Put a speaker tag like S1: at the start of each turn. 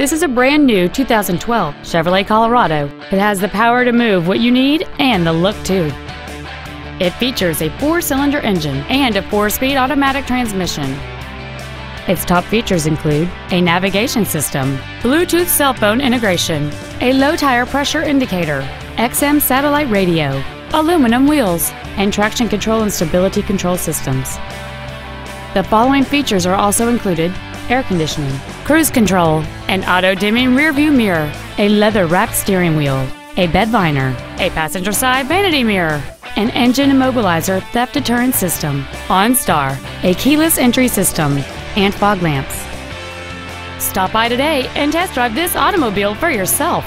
S1: This is a brand new 2012 Chevrolet Colorado. It has the power to move what you need and the look too. It features a four-cylinder engine and a four-speed automatic transmission. Its top features include a navigation system, Bluetooth cell phone integration, a low tire pressure indicator, XM satellite radio, aluminum wheels, and traction control and stability control systems. The following features are also included air conditioning, cruise control, an auto-dimming rearview mirror, a leather-wrapped steering wheel, a bed liner, a passenger side vanity mirror, an engine immobilizer theft deterrent system, OnStar, a keyless entry system, and fog lamps. Stop by today and test drive this automobile for yourself.